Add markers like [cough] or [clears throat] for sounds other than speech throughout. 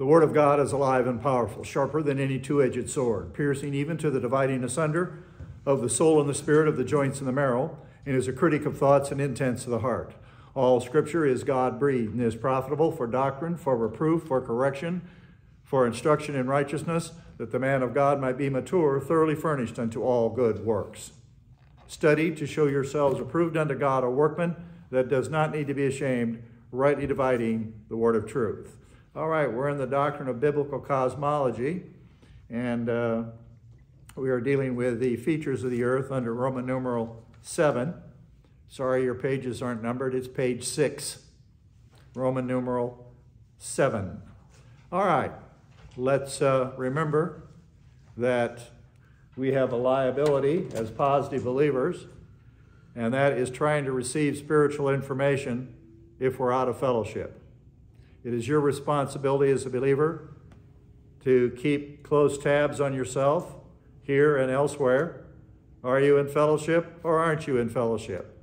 The word of God is alive and powerful, sharper than any two edged sword, piercing even to the dividing asunder of the soul and the spirit, of the joints and the marrow, and is a critic of thoughts and intents of the heart. All scripture is God breathed and is profitable for doctrine, for reproof, for correction, for instruction in righteousness, that the man of God might be mature, thoroughly furnished unto all good works. Study to show yourselves approved unto God, a workman that does not need to be ashamed, rightly dividing the word of truth. All right, we're in the doctrine of biblical cosmology, and uh, we are dealing with the features of the earth under Roman numeral 7. Sorry, your pages aren't numbered. It's page 6, Roman numeral 7. All right, let's uh, remember that we have a liability as positive believers, and that is trying to receive spiritual information if we're out of fellowship. It is your responsibility as a believer to keep close tabs on yourself here and elsewhere. Are you in fellowship or aren't you in fellowship?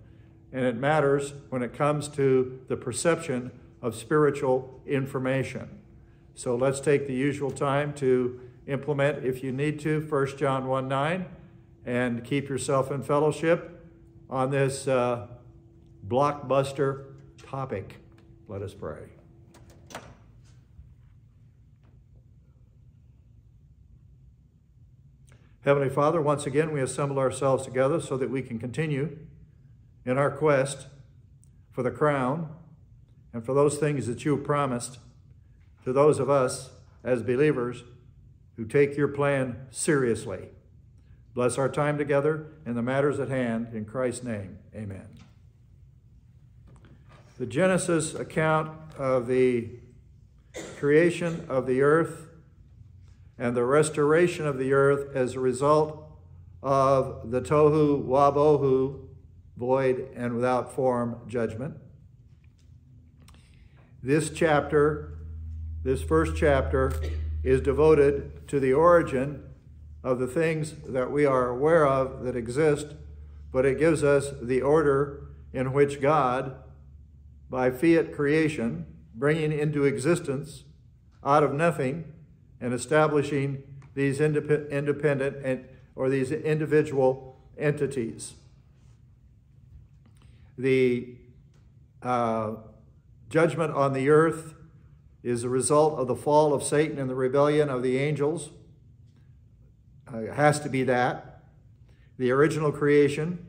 And it matters when it comes to the perception of spiritual information. So let's take the usual time to implement, if you need to, 1 John 1 9, and keep yourself in fellowship on this uh, blockbuster topic. Let us pray. Heavenly Father, once again, we assemble ourselves together so that we can continue in our quest for the crown and for those things that you promised to those of us as believers who take your plan seriously. Bless our time together and the matters at hand. In Christ's name, amen. The Genesis account of the creation of the earth and the restoration of the earth as a result of the tohu wabohu, void and without form judgment. This chapter, this first chapter, is devoted to the origin of the things that we are aware of that exist, but it gives us the order in which God, by fiat creation, bringing into existence out of nothing, and establishing these independent and, or these individual entities. The uh, judgment on the earth is a result of the fall of Satan and the rebellion of the angels. Uh, it has to be that. The original creation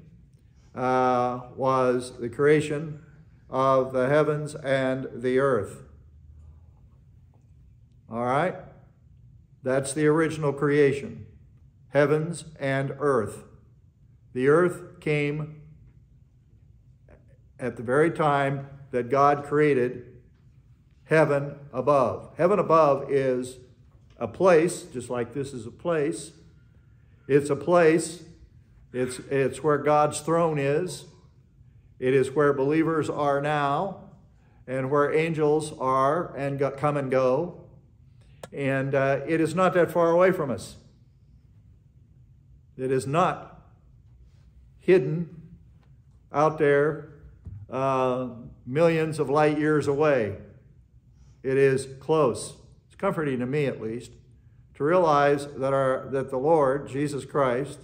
uh, was the creation of the heavens and the earth. All right? That's the original creation heavens and earth. The earth came at the very time that God created heaven above. Heaven above is a place, just like this is a place. It's a place, it's, it's where God's throne is. It is where believers are now and where angels are and come and go. And uh, it is not that far away from us. It is not hidden out there uh, millions of light years away. It is close. It's comforting to me, at least, to realize that, our, that the Lord, Jesus Christ,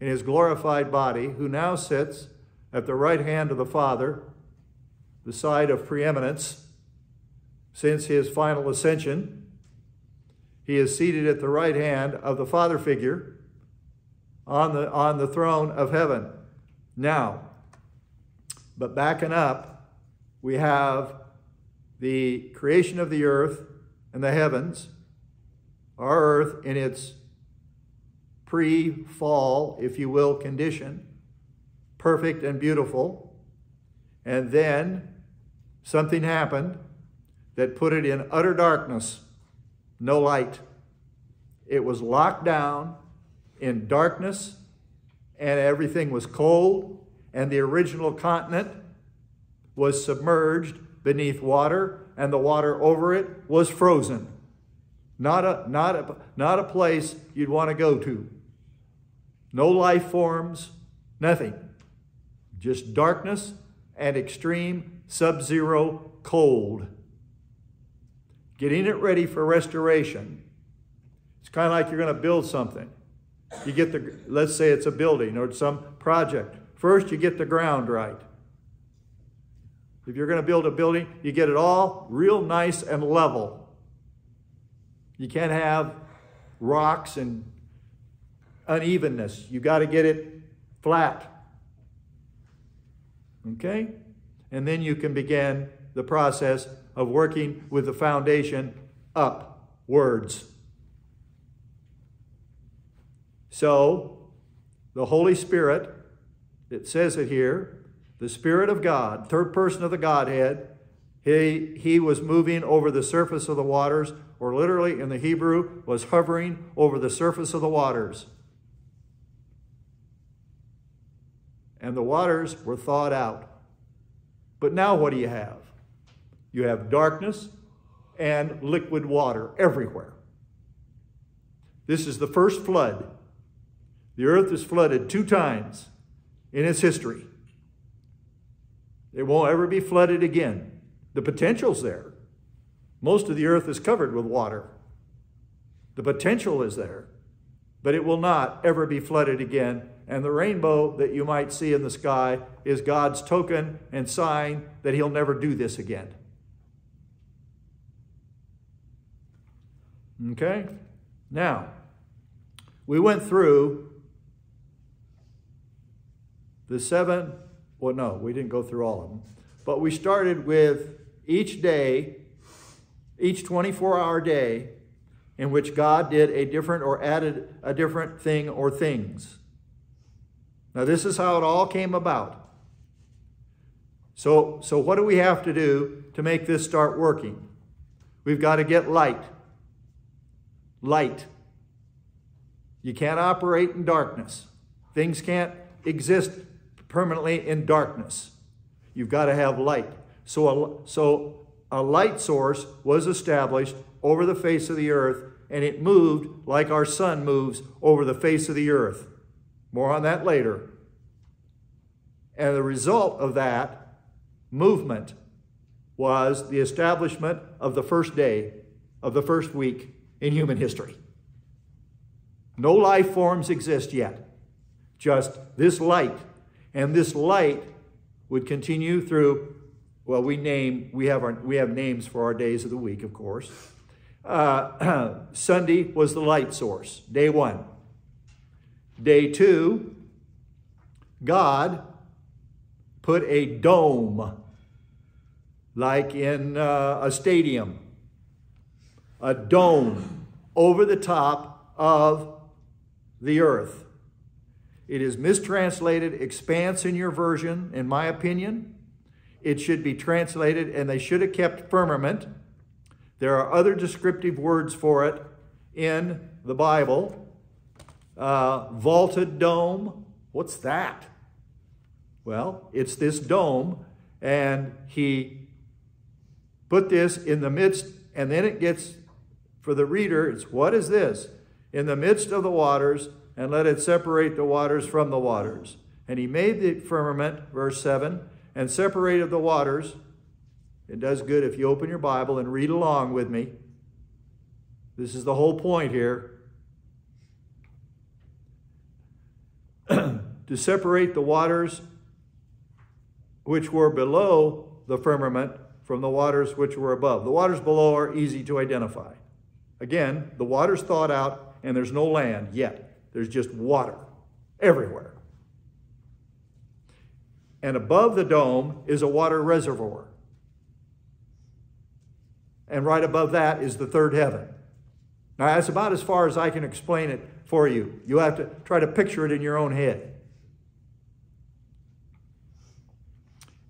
in his glorified body, who now sits at the right hand of the Father, the side of preeminence, since his final ascension, he is seated at the right hand of the Father figure on the, on the throne of heaven. Now, but backing up, we have the creation of the earth and the heavens, our earth in its pre fall, if you will, condition, perfect and beautiful. And then something happened that put it in utter darkness no light. It was locked down in darkness, and everything was cold, and the original continent was submerged beneath water, and the water over it was frozen. Not a, not a, not a place you'd want to go to. No life forms, nothing. Just darkness and extreme sub zero cold. Getting it ready for restoration. It's kind of like you're going to build something. You get the, let's say it's a building or some project. First, you get the ground right. If you're going to build a building, you get it all real nice and level. You can't have rocks and unevenness. You got to get it flat. Okay? And then you can begin the process of working with the foundation upwards. So, the Holy Spirit, it says it here, the Spirit of God, third person of the Godhead, he, he was moving over the surface of the waters, or literally in the Hebrew, was hovering over the surface of the waters. And the waters were thawed out. But now what do you have? You have darkness and liquid water everywhere. This is the first flood. The earth is flooded two times in its history. It won't ever be flooded again. The potential's there. Most of the earth is covered with water. The potential is there, but it will not ever be flooded again. And the rainbow that you might see in the sky is God's token and sign that He'll never do this again. Okay? Now, we went through the seven, well, no, we didn't go through all of them, but we started with each day, each 24 hour day, in which God did a different or added a different thing or things. Now, this is how it all came about. So, so what do we have to do to make this start working? We've got to get light. Light. You can't operate in darkness. Things can't exist permanently in darkness. You've got to have light. So a, so a light source was established over the face of the earth, and it moved like our sun moves over the face of the earth. More on that later. And the result of that movement was the establishment of the first day of the first week in human history. No life forms exist yet, just this light and this light would continue through, well, we name, we have, our, we have names for our days of the week, of course. Uh, [clears throat] Sunday was the light source, day one. Day two, God put a dome, like in uh, a stadium, a dome over the top of the earth. It is mistranslated expanse in your version, in my opinion. It should be translated, and they should have kept firmament. There are other descriptive words for it in the Bible. Uh, vaulted dome. What's that? Well, it's this dome, and he put this in the midst, and then it gets, for the reader, it's what is this? In the midst of the waters, and let it separate the waters from the waters. And he made the firmament, verse 7, and separated the waters. It does good if you open your Bible and read along with me. This is the whole point here. [clears throat] to separate the waters which were below the firmament from the waters which were above. The waters below are easy to identify. Again, the water's thawed out and there's no land yet. There's just water everywhere. And above the dome is a water reservoir. And right above that is the third heaven. Now, that's about as far as I can explain it for you. You have to try to picture it in your own head.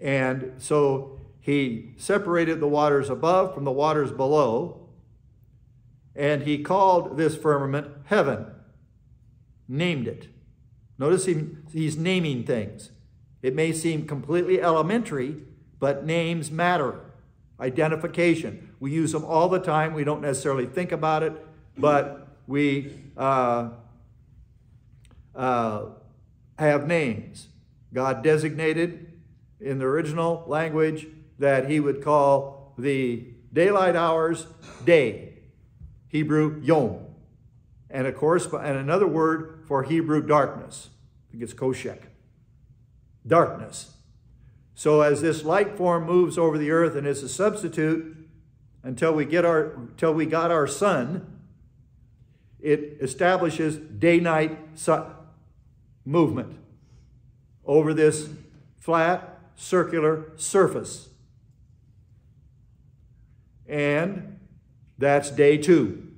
And so he separated the waters above from the waters below, and he called this firmament heaven named it. Notice he, he's naming things. It may seem completely elementary, but names matter. Identification. We use them all the time. We don't necessarily think about it, but we uh, uh, have names. God designated in the original language that he would call the daylight hours, day. Hebrew, yom. And of course, and another word for Hebrew darkness. I think it's koshek. Darkness. So as this light form moves over the earth and is a substitute until we get our until we got our sun, it establishes day-night movement over this flat circular surface. And that's day two.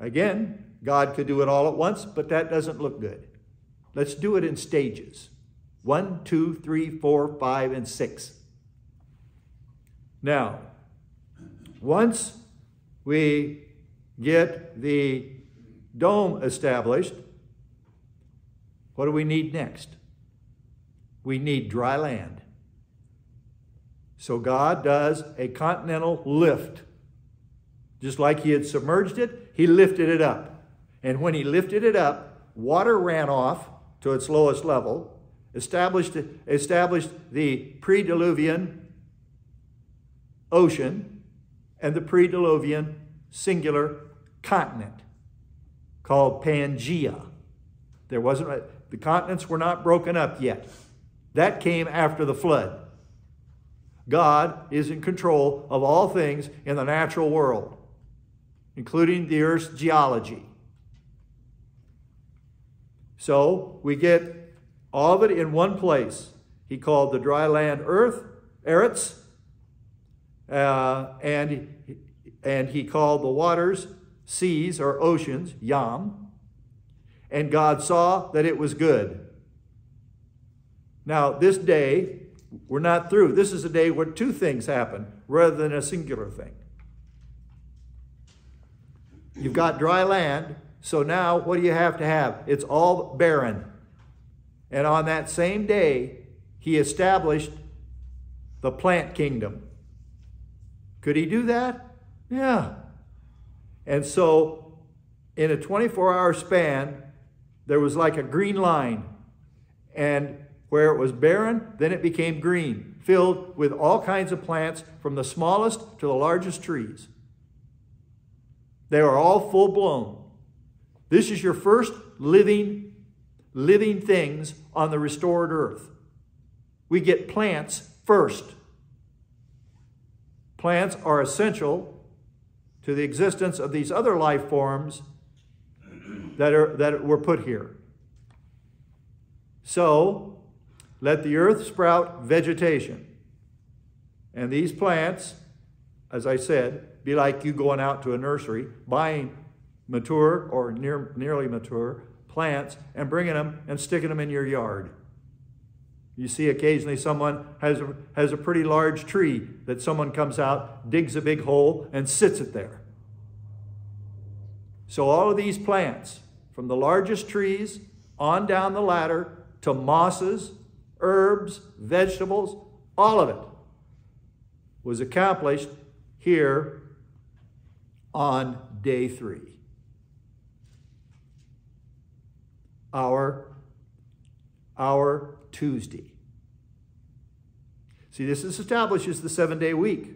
Again, God could do it all at once, but that doesn't look good. Let's do it in stages. One, two, three, four, five, and six. Now, once we get the dome established, what do we need next? We need dry land. So God does a continental lift. Just like he had submerged it, he lifted it up. And when he lifted it up, water ran off to its lowest level, established, established the pre-diluvian ocean and the pre-diluvian singular continent called Pangea. There wasn't, the continents were not broken up yet. That came after the flood. God is in control of all things in the natural world, including the earth's geology. So we get all of it in one place. He called the dry land earth, Eretz, uh, and, and he called the waters seas or oceans, Yam. And God saw that it was good. Now, this day, we're not through. This is a day where two things happen rather than a singular thing. You've got dry land, so now what do you have to have? It's all barren. And on that same day, he established the plant kingdom. Could he do that? Yeah. And so, in a 24 hour span, there was like a green line. And where it was barren, then it became green, filled with all kinds of plants from the smallest to the largest trees. They are all full blown. This is your first living, living things on the restored earth. We get plants first. Plants are essential to the existence of these other life forms that, are, that were put here. So, let the earth sprout vegetation. And these plants, as I said, be like you going out to a nursery, buying mature or near, nearly mature plants and bringing them and sticking them in your yard. You see occasionally someone has a, has a pretty large tree that someone comes out, digs a big hole, and sits it there. So all of these plants, from the largest trees on down the ladder to mosses herbs, vegetables, all of it was accomplished here on day three. Our, our Tuesday. See, this establishes the seven day week.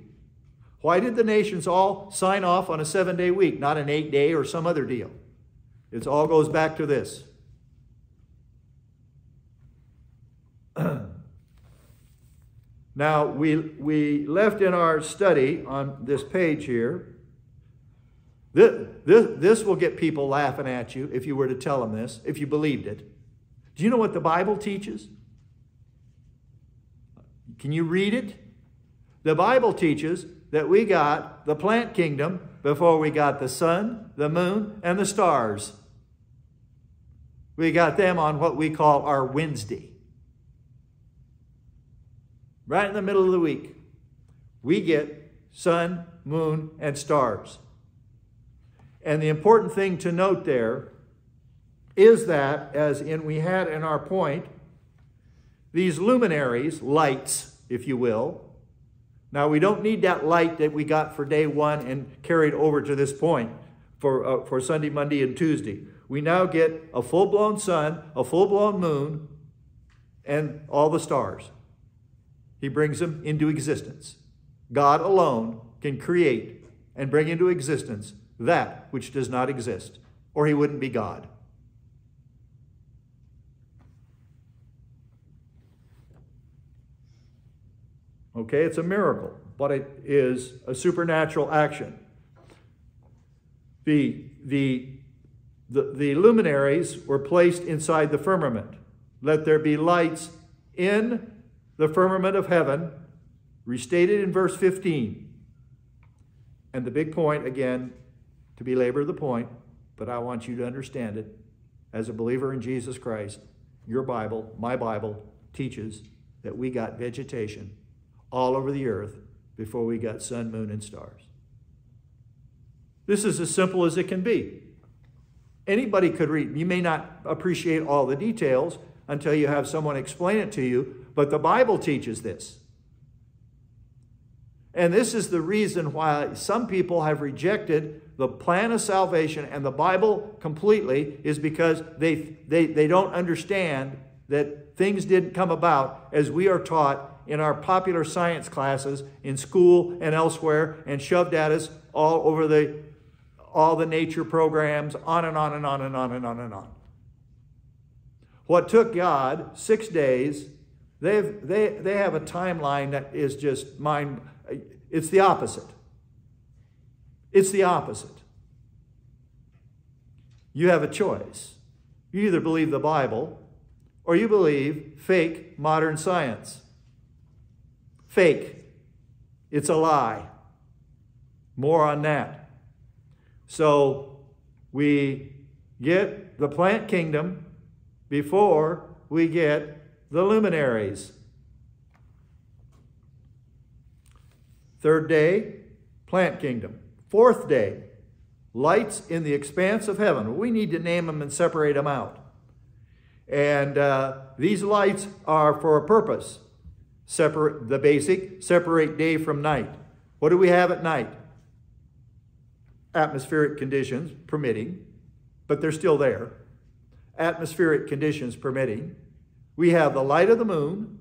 Why did the nations all sign off on a seven day week, not an eight day or some other deal? It all goes back to this. [clears throat] now, we, we left in our study on this page here, this, this, this will get people laughing at you if you were to tell them this, if you believed it. Do you know what the Bible teaches? Can you read it? The Bible teaches that we got the plant kingdom before we got the sun, the moon, and the stars. We got them on what we call our Wednesday right in the middle of the week, we get sun, moon, and stars. And the important thing to note there is that, as in we had in our point, these luminaries, lights, if you will, now we don't need that light that we got for day one and carried over to this point for, uh, for Sunday, Monday, and Tuesday. We now get a full-blown sun, a full-blown moon, and all the stars. He brings them into existence. God alone can create and bring into existence that which does not exist, or he wouldn't be God. Okay, it's a miracle, but it is a supernatural action. The, the, the, the luminaries were placed inside the firmament. Let there be lights in the firmament of heaven, restated in verse 15. And the big point, again, to belabor the point, but I want you to understand it. As a believer in Jesus Christ, your Bible, my Bible, teaches that we got vegetation all over the earth before we got sun, moon, and stars. This is as simple as it can be. Anybody could read. You may not appreciate all the details until you have someone explain it to you, but the Bible teaches this. And this is the reason why some people have rejected the plan of salvation and the Bible completely, is because they, they, they don't understand that things didn't come about as we are taught in our popular science classes in school and elsewhere and shoved at us all over the all the nature programs on and on and on and on and on and on. What took god six days they've, they, they have a timeline that is just mind it's the opposite it's the opposite you have a choice you either believe the bible or you believe fake modern science fake. It's a lie. More on that. So we get the plant kingdom before we get the luminaries. Third day, plant kingdom. Fourth day, lights in the expanse of heaven. We need to name them and separate them out. And uh, these lights are for a purpose separate the basic, separate day from night. What do we have at night? Atmospheric conditions permitting, but they're still there. Atmospheric conditions permitting. We have the light of the moon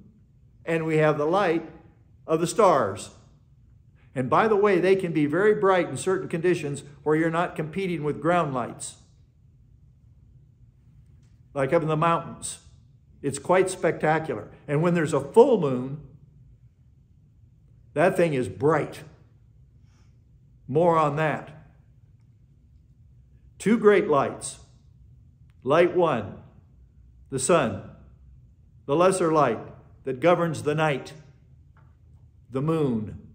and we have the light of the stars. And by the way, they can be very bright in certain conditions where you're not competing with ground lights. Like up in the mountains. It's quite spectacular. And when there's a full moon, that thing is bright. More on that. Two great lights. Light one, the sun. The lesser light that governs the night, the moon.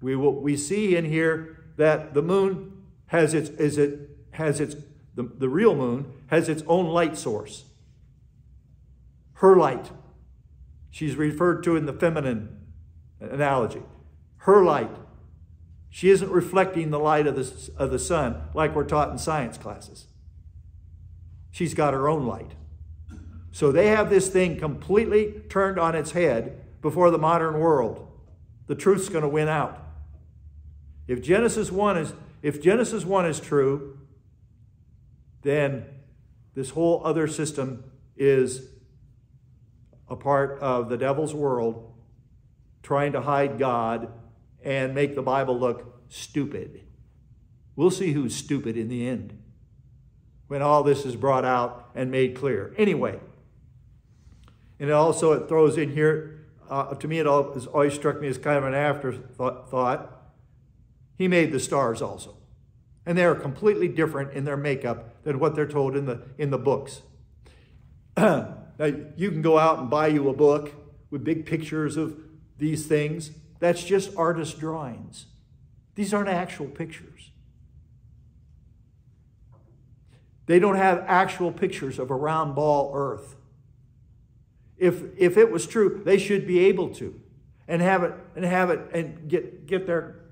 We, will, we see in here that the moon has its, is it, has its the, the real moon has its own light source her light. She's referred to in the feminine analogy. Her light. She isn't reflecting the light of the, of the sun like we're taught in science classes. She's got her own light. So they have this thing completely turned on its head before the modern world. The truth's going to win out. If Genesis 1 is if Genesis 1 is true, then this whole other system is a part of the devil's world trying to hide God and make the Bible look stupid. We'll see who's stupid in the end when all this is brought out and made clear. Anyway, and it also it throws in here, uh, to me, it always struck me as kind of an afterthought. He made the stars also. And they are completely different in their makeup than what they're told in the, in the books. [clears throat] Now, you can go out and buy you a book with big pictures of these things. That's just artist drawings. These aren't actual pictures. They don't have actual pictures of a round ball earth. If, if it was true, they should be able to and have it and have it and get, get their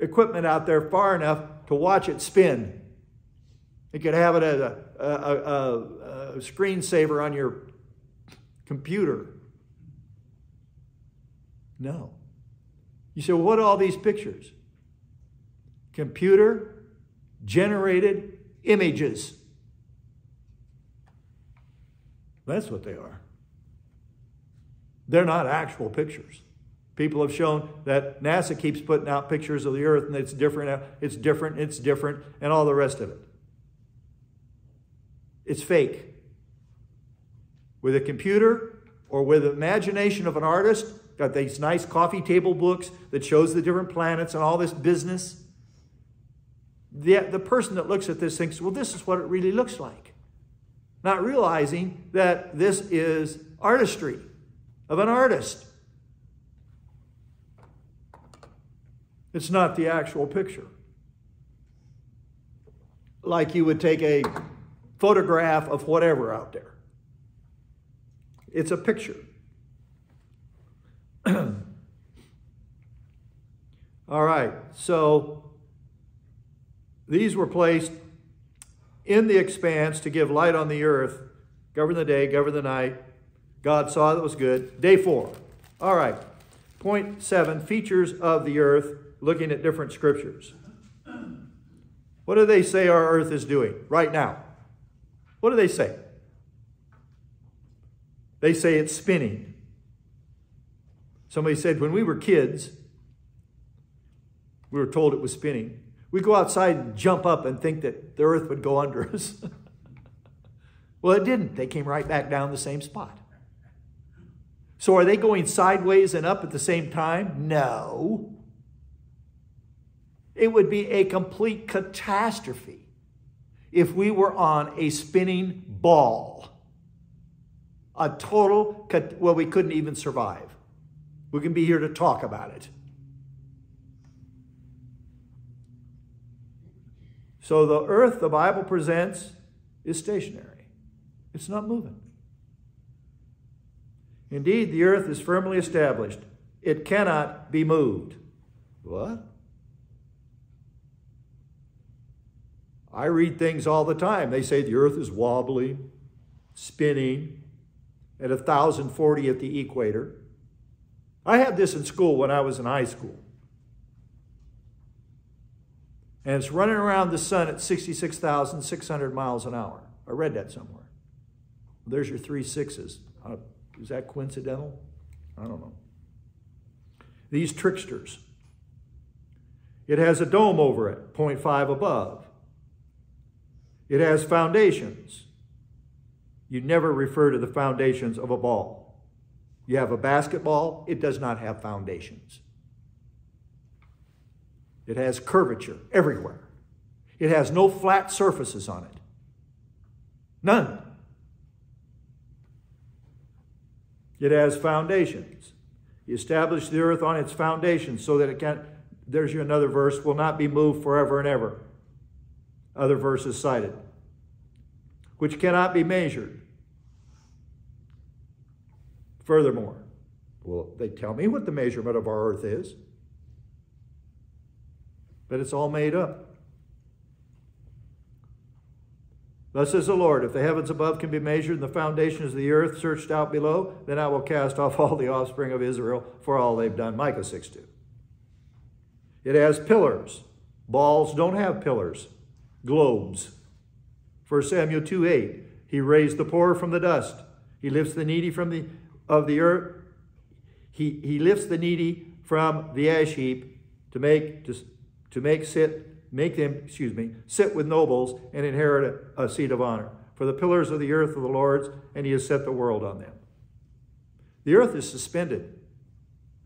equipment out there far enough to watch it spin. You could have it as a, a, a, a screensaver on your computer. No. You say, well, what are all these pictures? Computer generated images. That's what they are. They're not actual pictures. People have shown that NASA keeps putting out pictures of the Earth and it's different, it's different, it's different, and all the rest of it. It's fake. With a computer or with the imagination of an artist, got these nice coffee table books that shows the different planets and all this business. The, the person that looks at this thinks, well, this is what it really looks like. Not realizing that this is artistry of an artist. It's not the actual picture. Like you would take a photograph of whatever out there. It's a picture. [clears throat] All right, so these were placed in the expanse to give light on the earth, govern the day, govern the night. God saw that was good. Day four. All right, point seven features of the earth, looking at different scriptures. What do they say our earth is doing right now? What do they say? They say it's spinning. Somebody said when we were kids, we were told it was spinning. We go outside and jump up and think that the earth would go under us. [laughs] well, it didn't. They came right back down the same spot. So are they going sideways and up at the same time? No. It would be a complete catastrophe if we were on a spinning ball. A total, well, we couldn't even survive. We can be here to talk about it. So the earth the Bible presents is stationary. It's not moving. Indeed, the earth is firmly established. It cannot be moved. What? I read things all the time. They say the earth is wobbly, spinning at 1,040 at the equator. I had this in school when I was in high school. And it's running around the sun at 66,600 miles an hour. I read that somewhere. There's your three sixes. Uh, is that coincidental? I don't know. These tricksters. It has a dome over it, 0.5 above. It has foundations. You never refer to the foundations of a ball. You have a basketball, it does not have foundations. It has curvature everywhere. It has no flat surfaces on it. None. It has foundations. He established the earth on its foundations so that it can, there's your another verse, will not be moved forever and ever other verses cited, which cannot be measured. Furthermore, well, they tell me what the measurement of our earth is, but it's all made up. Thus says the Lord, if the heavens above can be measured and the foundations of the earth searched out below, then I will cast off all the offspring of Israel for all they've done. Micah 6 2. It has pillars. Balls don't have pillars globes. 1 Samuel 2 8, he raised the poor from the dust. He lifts the needy from the of the earth. He, he lifts the needy from the ash heap to make to, to make sit make them excuse me sit with nobles and inherit a, a seat of honor. For the pillars of the earth are the Lord's, and He has set the world on them. The earth is suspended.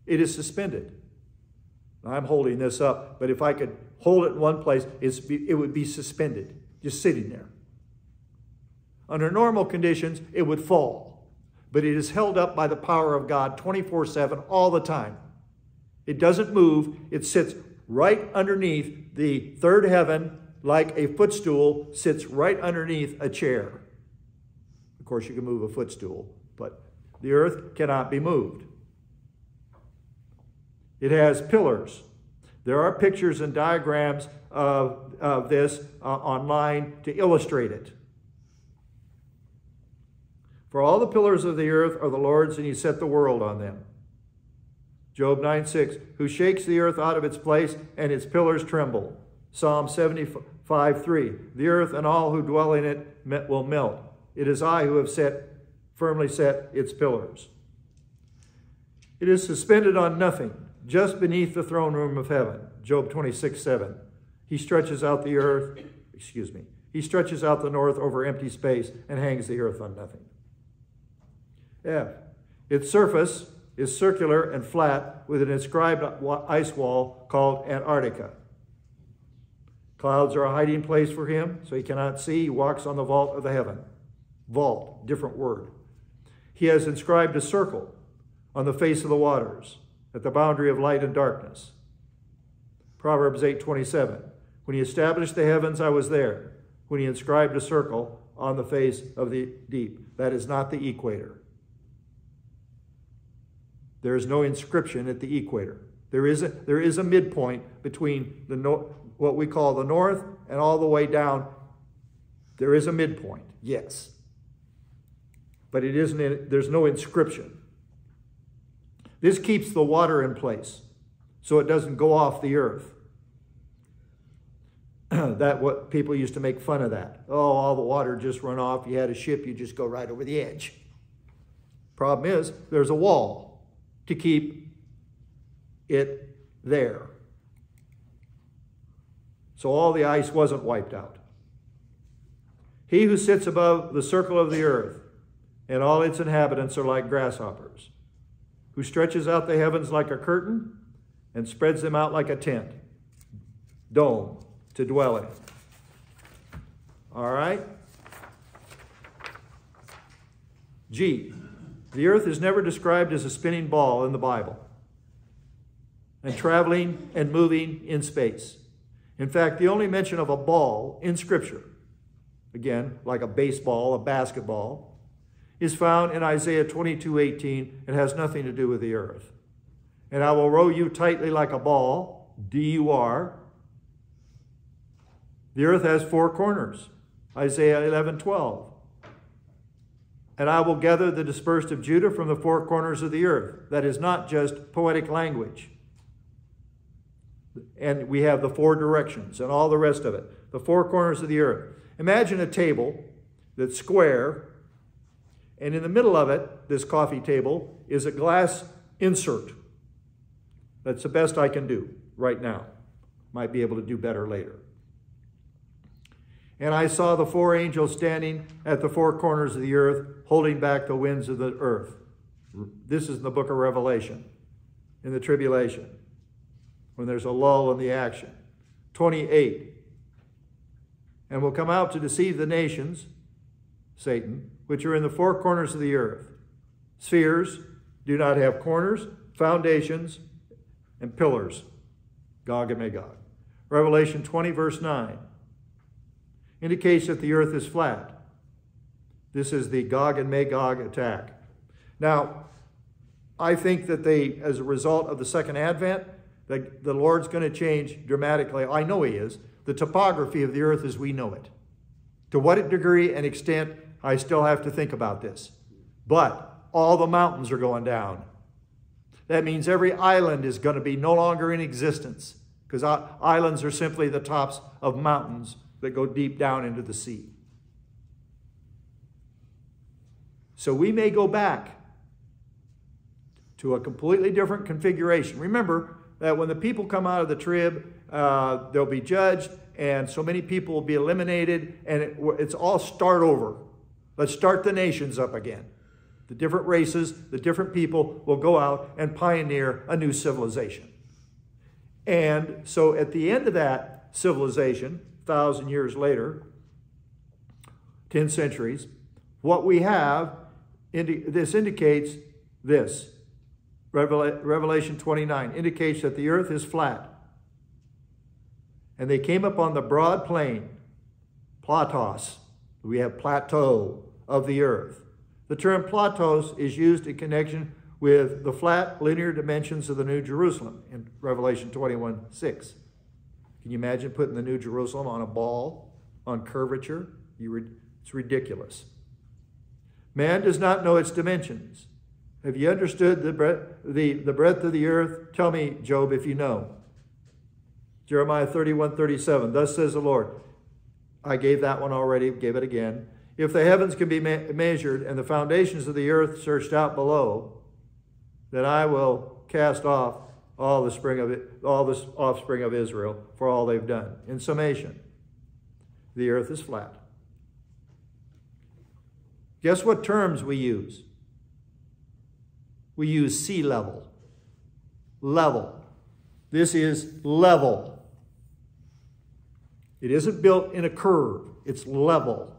It is suspended. I'm holding this up, but if I could hold it in one place, it would be suspended, just sitting there. Under normal conditions, it would fall, but it is held up by the power of God 24 7 all the time. It doesn't move, it sits right underneath the third heaven, like a footstool sits right underneath a chair. Of course, you can move a footstool, but the earth cannot be moved. It has pillars. There are pictures and diagrams of, of this uh, online to illustrate it. For all the pillars of the earth are the Lord's, and he set the world on them. Job 9 6, who shakes the earth out of its place, and its pillars tremble. Psalm 75 3, the earth and all who dwell in it will melt. It is I who have set, firmly set its pillars. It is suspended on nothing, just beneath the throne room of heaven. Job 26, 7. He stretches out the earth, excuse me, he stretches out the north over empty space and hangs the earth on nothing. F. Its surface is circular and flat with an inscribed ice wall called Antarctica. Clouds are a hiding place for him, so he cannot see. He walks on the vault of the heaven. Vault, different word. He has inscribed a circle on the face of the waters at the boundary of light and darkness. Proverbs 8:27. When he established the heavens, I was there. When he inscribed a circle on the face of the deep. That is not the equator. There is no inscription at the equator. There is a, there is a midpoint between the no, what we call the north and all the way down. There is a midpoint, yes. But it isn't, there's no inscription. This keeps the water in place so it doesn't go off the earth. [clears throat] that what people used to make fun of that. Oh, all the water just run off. You had a ship, you just go right over the edge. Problem is, there's a wall to keep it there. So all the ice wasn't wiped out. He who sits above the circle of the earth and all its inhabitants are like grasshoppers who stretches out the heavens like a curtain and spreads them out like a tent, dome to dwell in. All right? G. The earth is never described as a spinning ball in the Bible and traveling and moving in space. In fact, the only mention of a ball in Scripture, again, like a baseball, a basketball, is found in Isaiah 22 18 and has nothing to do with the earth. And I will row you tightly like a ball, D U R. The earth has four corners, Isaiah 11 12. And I will gather the dispersed of Judah from the four corners of the earth. That is not just poetic language. And we have the four directions and all the rest of it. The four corners of the earth. Imagine a table that's square and in the middle of it, this coffee table, is a glass insert. That's the best I can do right now. Might be able to do better later. And I saw the four angels standing at the four corners of the earth, holding back the winds of the earth. This is in the book of Revelation, in the tribulation, when there's a lull in the action. 28. And will come out to deceive the nations, Satan, which are in the four corners of the earth. Spheres do not have corners, foundations, and pillars. Gog and Magog. Revelation 20, verse 9, indicates that the earth is flat. This is the Gog and Magog attack. Now, I think that they, as a result of the second advent, that the Lord's going to change dramatically. I know He is. The topography of the earth as we know it. To what degree and extent I still have to think about this. But all the mountains are going down. That means every island is going to be no longer in existence because islands are simply the tops of mountains that go deep down into the sea. So we may go back to a completely different configuration. Remember that when the people come out of the trib, uh, they'll be judged, and so many people will be eliminated, and it, it's all start over. Let's start the nations up again. The different races, the different people will go out and pioneer a new civilization. And so at the end of that civilization, thousand years later, 10 centuries, what we have, this indicates this. Revelation 29 indicates that the earth is flat. And they came upon the broad plain, Platos, we have plateau of the earth. The term plateaus is used in connection with the flat linear dimensions of the New Jerusalem in Revelation 21 6. Can you imagine putting the New Jerusalem on a ball on curvature? You it's ridiculous. Man does not know its dimensions. Have you understood the breadth, the, the breadth of the earth? Tell me, Job, if you know. Jeremiah 31 37. Thus says the Lord, I gave that one already, gave it again. If the heavens can be me measured and the foundations of the earth searched out below, then I will cast off all the spring of it, all the offspring of Israel for all they've done. In summation, the earth is flat. Guess what terms we use? We use sea level. Level. This is level. It isn't built in a curve, it's level.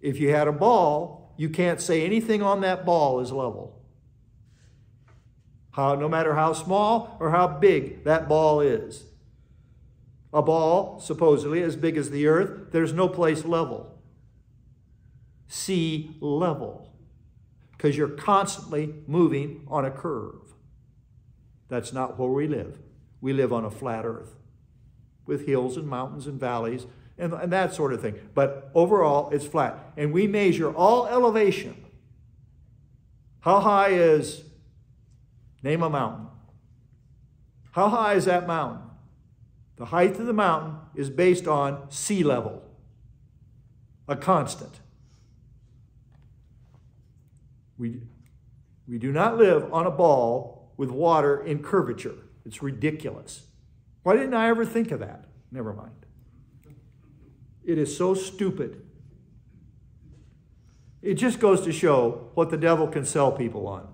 If you had a ball, you can't say anything on that ball is level. How, no matter how small or how big that ball is. A ball, supposedly as big as the earth, there's no place level. Sea level. Because you're constantly moving on a curve. That's not where we live. We live on a flat earth with hills and mountains and valleys and, and that sort of thing. But overall, it's flat. And we measure all elevation. How high is, name a mountain. How high is that mountain? The height of the mountain is based on sea level, a constant. We, we do not live on a ball with water in curvature. It's ridiculous. Why didn't I ever think of that? Never mind. It is so stupid. It just goes to show what the devil can sell people on.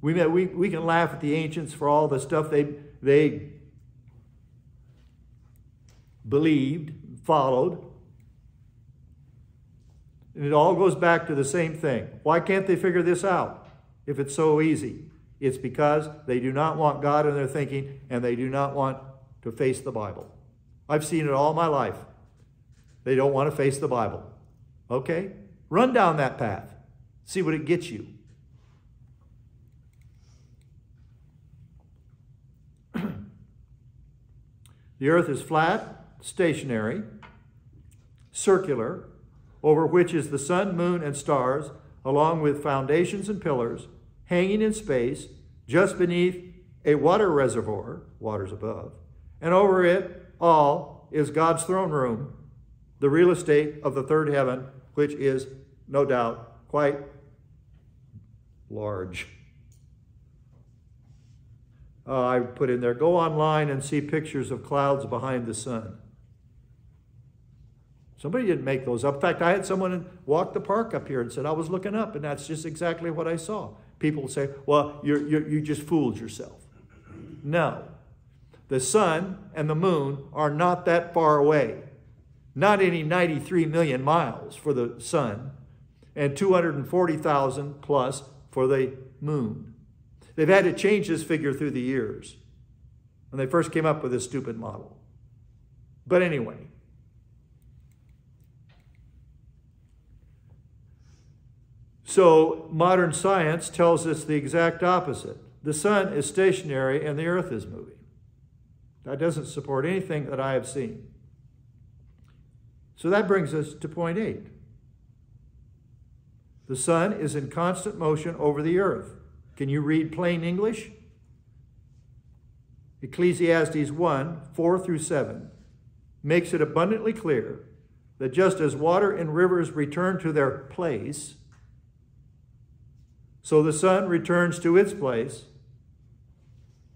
We, we, we can laugh at the ancients for all the stuff they, they believed, followed. And it all goes back to the same thing. Why can't they figure this out if it's so easy? It's because they do not want God in their thinking and they do not want to face the Bible. I've seen it all my life. They don't want to face the Bible. Okay? Run down that path. See what it gets you. [clears throat] the earth is flat, stationary, circular, over which is the sun, moon, and stars, along with foundations and pillars, hanging in space, just beneath a water reservoir, waters above, and over it all is God's throne room the real estate of the third heaven, which is no doubt quite large. Uh, I put in there, go online and see pictures of clouds behind the sun. Somebody didn't make those up. In fact, I had someone walk the park up here and said, I was looking up, and that's just exactly what I saw. People say, well, you you you just fooled yourself. No. The sun and the moon are not that far away not any 93 million miles for the sun, and 240,000 plus for the moon. They've had to change this figure through the years when they first came up with this stupid model. But anyway, so modern science tells us the exact opposite. The sun is stationary and the earth is moving. That doesn't support anything that I have seen. So that brings us to point eight. The sun is in constant motion over the earth. Can you read plain English? Ecclesiastes 1 4 through 7 makes it abundantly clear that just as water and rivers return to their place, so the sun returns to its place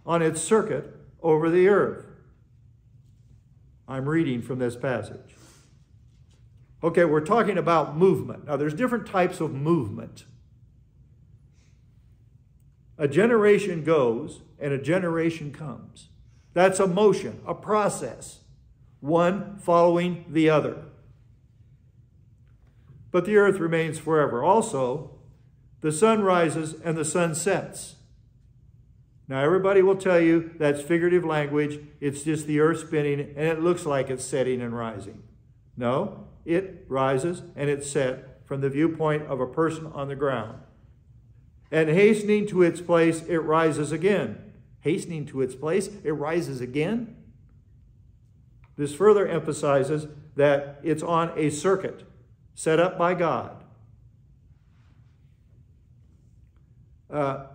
on its circuit over the earth. I'm reading from this passage. Okay, we're talking about movement. Now, there's different types of movement. A generation goes and a generation comes. That's a motion, a process, one following the other. But the earth remains forever. Also, the sun rises and the sun sets. Now, everybody will tell you that's figurative language. It's just the earth spinning and it looks like it's setting and rising. No, it rises and it's set from the viewpoint of a person on the ground. And hastening to its place, it rises again. Hastening to its place, it rises again. This further emphasizes that it's on a circuit set up by God. Uh,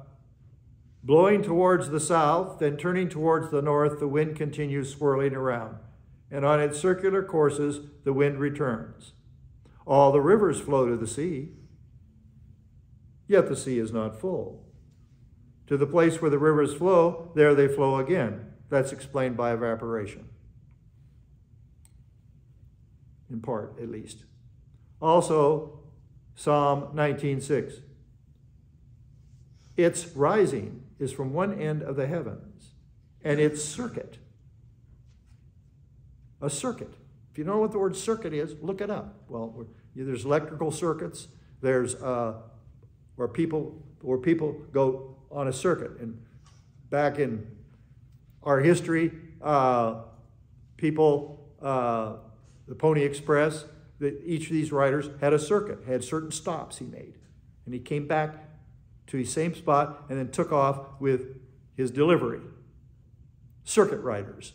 blowing towards the south, then turning towards the north, the wind continues swirling around and on its circular courses the wind returns. All the rivers flow to the sea. yet the sea is not full. To the place where the rivers flow, there they flow again. That's explained by evaporation. In part, at least. Also, Psalm 19:6. Its rising is from one end of the heavens, and its circuit. A circuit. If you don't know what the word circuit is, look it up. Well, there's electrical circuits. There's uh, where people where people go on a circuit. And back in our history, uh, people, uh, the Pony Express, the, each of these riders had a circuit, had certain stops he made. And he came back to the same spot and then took off with his delivery. Circuit riders.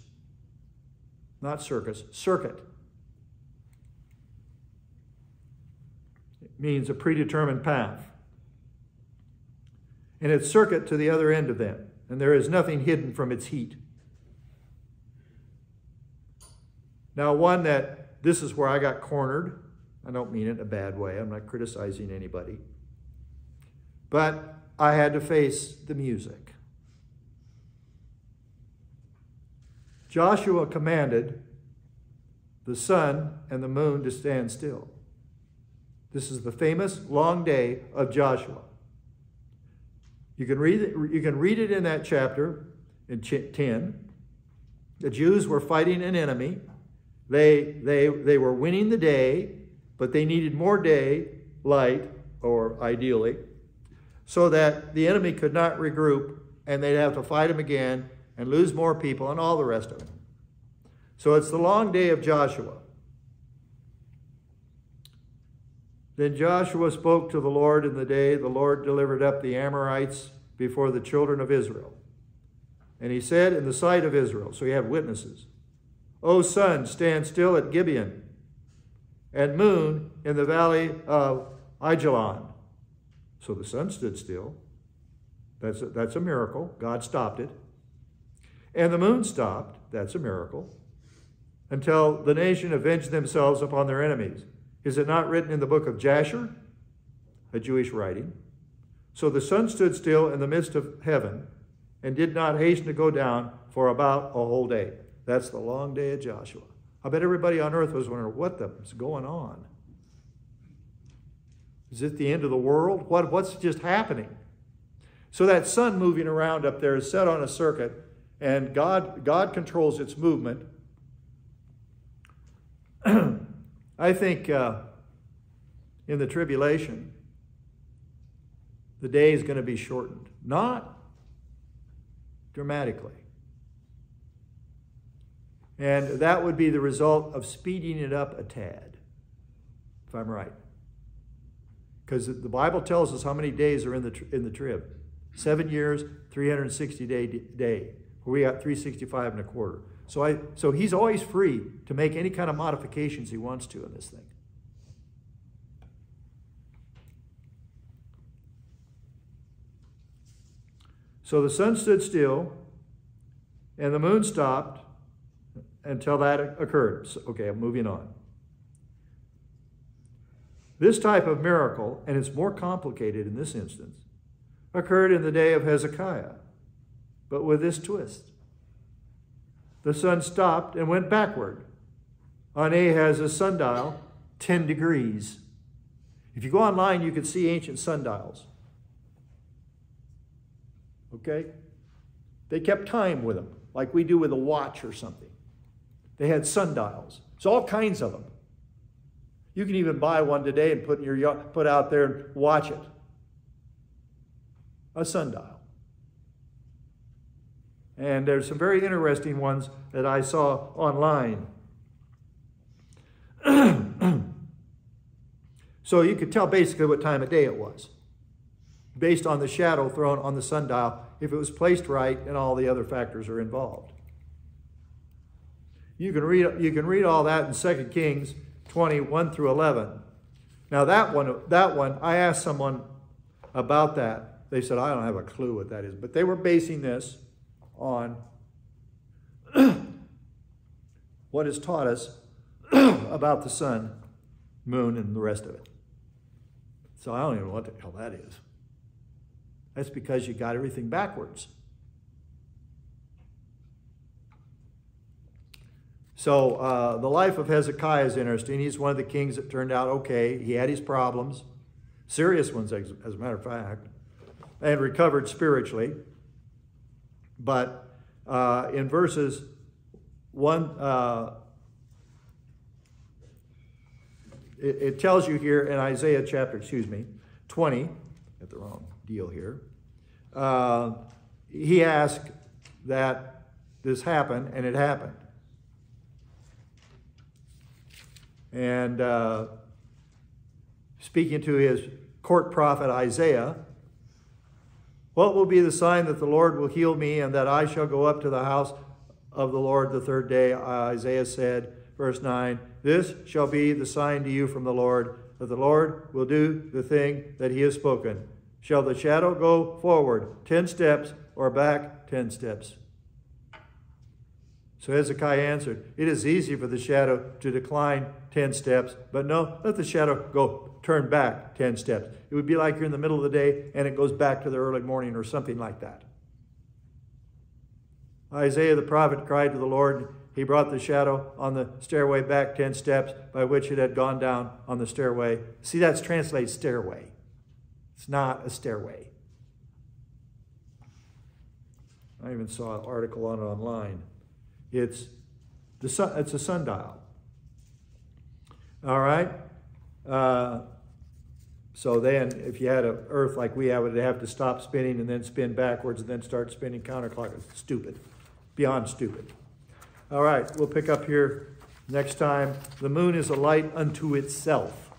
Not circus, circuit. It means a predetermined path and its circuit to the other end of them, and there is nothing hidden from its heat. Now, one that this is where I got cornered. I don't mean it in a bad way, I'm not criticizing anybody. But I had to face the music. Joshua commanded the sun and the moon to stand still. This is the famous long day of Joshua. You can read it, you can read it in that chapter in 10. The Jews were fighting an enemy. They, they, they were winning the day, but they needed more day light, or ideally, so that the enemy could not regroup and they'd have to fight him again and lose more people and all the rest of it. So it's the long day of Joshua. Then Joshua spoke to the Lord in the day the Lord delivered up the Amorites before the children of Israel. And he said in the sight of Israel, so you have witnesses, O sun, stand still at Gibeon, and moon in the valley of Ajalon. So the sun stood still. That's a, that's a miracle. God stopped it. And the moon stopped. That's a miracle. Until the nation avenged themselves upon their enemies. Is it not written in the book of Jasher, a Jewish writing? So the sun stood still in the midst of heaven and did not hasten to go down for about a whole day. That's the long day of Joshua. I bet everybody on earth was wondering, what the is going on? Is it the end of the world? What, what's just happening? So that sun moving around up there is set on a circuit, and God, God controls its movement. [clears throat] I think uh, in the tribulation, the day is going to be shortened. Not dramatically. And that would be the result of speeding it up a tad, if I'm right. Because the Bible tells us how many days are in the, in the trib. Seven years, 360 day day. We got 365 and a quarter. So, I, so he's always free to make any kind of modifications he wants to in this thing. So the sun stood still and the moon stopped until that occurred. So, okay, I'm moving on. This type of miracle, and it's more complicated in this instance, occurred in the day of Hezekiah, but with this twist. The sun stopped and went backward on Ahaz's sundial 10 degrees. If you go online, you can see ancient sundials. Okay? They kept time with them, like we do with a watch or something. They had sundials. It's all kinds of them. You can even buy one today and put in your put out there and watch it. A sundial. And there's some very interesting ones that I saw online. [clears throat] so you could tell basically what time of day it was based on the shadow thrown on the sundial if it was placed right and all the other factors are involved. You can read, you can read all that in 2 Kings 21 through 11. Now that one, that one, I asked someone about that. They said, I don't have a clue what that is. But they were basing this on [clears throat] what is taught us [clears throat] about the sun, moon, and the rest of it. So I don't even know what the hell that is. That's because you got everything backwards. So uh, the life of Hezekiah is interesting. He's one of the kings that turned out okay. He had his problems, serious ones, as, as a matter of fact, and recovered spiritually. But uh, in verses one, uh, it, it, tells you here in Isaiah chapter, excuse me, 20, get the wrong deal here. Uh, he asked that this happen, and it happened. And uh, speaking to his court prophet Isaiah, what will be the sign that the Lord will heal me and that I shall go up to the house of the Lord the third day? Isaiah said, verse 9, This shall be the sign to you from the Lord, that the Lord will do the thing that he has spoken. Shall the shadow go forward 10 steps or back 10 steps? So Hezekiah answered, It is easy for the shadow to decline 10 steps, but no, let the shadow go turn back 10 steps. It would be like you're in the middle of the day and it goes back to the early morning or something like that. Isaiah the prophet cried to the Lord. He brought the shadow on the stairway back 10 steps by which it had gone down on the stairway. See, that's translated stairway. It's not a stairway. I even saw an article on it online. It's, the sun, it's a sundial. All right? Uh, so then, if you had an Earth like we have, it'd have to stop spinning and then spin backwards and then start spinning counterclockwise. Stupid. Beyond stupid. All right, we'll pick up here next time. The moon is a light unto itself.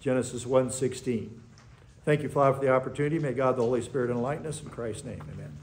Genesis 1.16. Thank you, Father, for the opportunity. May God, the Holy Spirit, enlighten us. In Christ's name, amen.